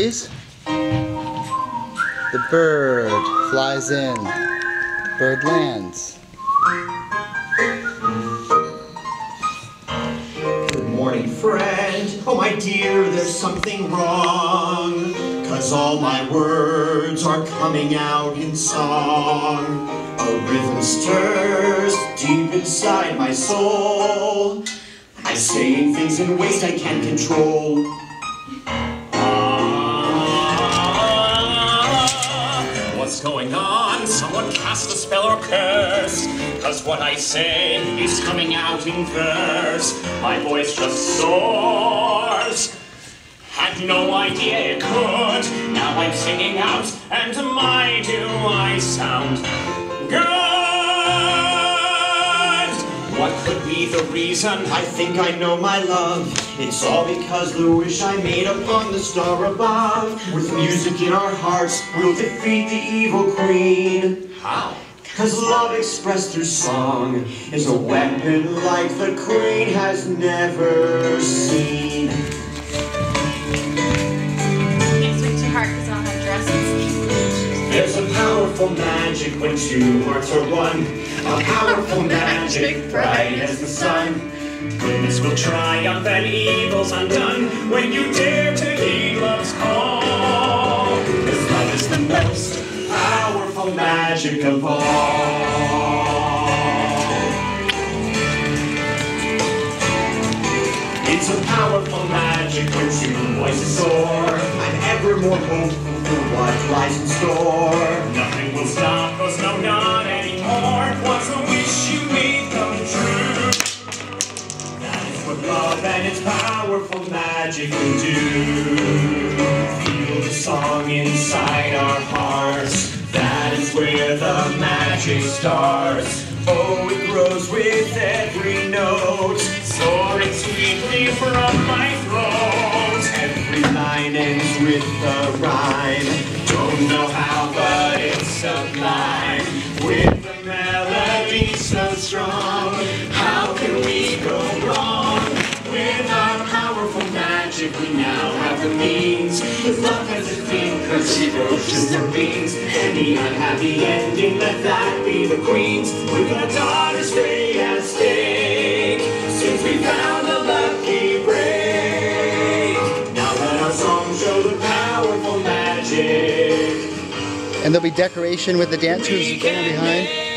Please. The bird flies in. Bird lands. Good morning, friend. Oh, my dear, there's something wrong. Cause all my words are coming out in song. A rhythm stirs deep inside my soul. I say things in ways I can't control. Spell or curse. Cause what I say is coming out in verse. My voice just soars. Had no idea it could. Now I'm singing out, and my do I sound good. What could be the reason? I think I know my love. It's all because the wish I made upon the star above. With music in our hearts, we'll defeat the evil queen. How? Cause love expressed through song is a weapon like the queen has never seen. Can't swing too hard because I'll dresses. There's a powerful magic when two hearts are one. A powerful magic bright as the sun. Goodness will triumph and evil's undone when you dare to heed love's call. Magic of all. It's a powerful magic when two voices soar. I'm ever more hopeful for what lies in store. Nothing will stop us, no, not anymore. What's a wish you made come true? That is what love and its powerful magic can do. Feel the song inside magic starts. Oh, it grows with every note, soaring sweetly from my throat. Every line ends with a rhyme. Don't know how, but it's sublime. With a melody so strong, how can we go wrong? With our powerful magic, we now have the means. Love a queen, cause she her beans. Any unhappy ending, let that be the queen's. Daughter's fate at stake. Since we found lucky break. Now let our show the powerful magic. And there'll be decoration with the dancers going behind.